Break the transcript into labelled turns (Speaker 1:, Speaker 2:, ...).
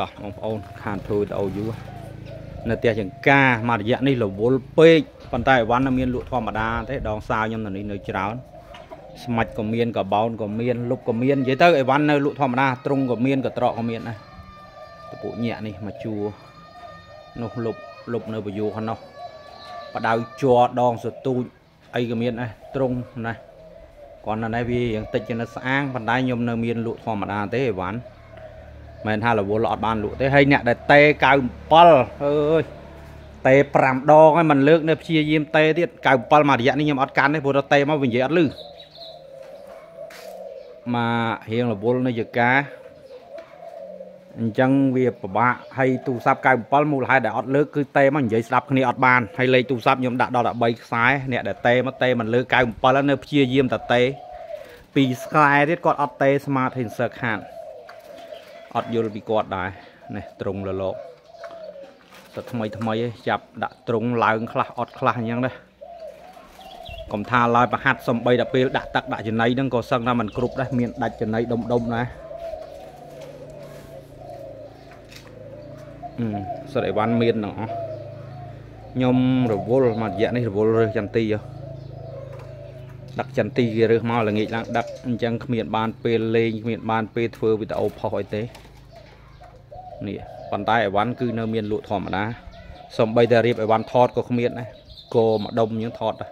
Speaker 1: តោះបងប្អូនខានធ្វើទៅអូយូនៅផ្ទះចង្ការមករយៈនេះរវល់ពេកប៉ុន្តែអីវ៉ាន់នៅមានលក់ធម្មតាទេដងសាវខ្ញុំនៅនេះនៅច្រើនស្មាច់ក៏មានកបោនក៏មានលុបក៏មាននិយាយទៅអីវ៉ាន់នៅលក់ធម្មតាទ្រុងក៏មានកត្រកក៏មានដែរតពុញាក់នេះមកជួនោះលុបលុបនៅបយោខាងនោះបដៅជាប់ដងសទូចអីក៏មានដែរទ្រុងណាគាត់នៅនេះវាយ៉ាងតិចចំណិតស្អាងប៉ុន្តែខ្ញុំនៅមានលក់ធម្មតាទេអីវ៉ាន់ មិនថារវល់អត់បានលក់ទេហើយអ្នកដែលតេ97អើយតេ5ដងហើយมันលើកនៅព្យាយាមតេទៀត97មករយៈនេះខ្ញុំអត់កាន់ទេព្រោះទៅតេមកវិញនិយាយអត់លឺមករៀងរវល់នៅយកាអញ្ចឹងវាពិបាកហើយទូរស័ព្ទ97មូលហេតុដែលអត់លើកគឺតេមកនិយាយស្ដាប់គ្នាអត់បានហើយលេខទូរស័ព្ទខ្ញុំដាក់ដល់13ខ្សែអ្នកដែលតេមកតេមិនលើ97នៅព្យាយាមតែតេពីខ្សែទៀតគាត់អត់តេ Smart Sensor ខាត អត់យល់ពីគាត់ដែរនេះត្រង់លលោកតែថ្មីថ្មីឯងចាប់ដាក់ត្រង់ឡើងខ្លះអត់ខ្លះអញ្ចឹងដែរកុំថាឡើយប្រហាត់សំបីដល់ពេលដាក់ទឹកដាក់ចំណៃហ្នឹងក៏សឹងថាมันគ្រប់ដែរមានដាច់ចំណៃដុំដុំដែរអឺសិតអីវ៉ាន់មានទាំងអស់ខ្ញុំរវល់មួយរយៈនេះរវល់រើសចន្ទីហ៎ ដឹកចន្ទីគេរើសមកល្ងាចឡើងដឹកអញ្ចឹងគ្មានបានពេលលេងគ្មានបានពេលធ្វើវីដេអូផុសអីទេនេះប៉ុន្តែអីវ៉ាន់គឺនៅមានលក់ធម្មតាសំបីតែរៀបអីវ៉ាន់ថតក៏គ្មានដែរគោមួយដុំអញ្ចឹងថតដែរ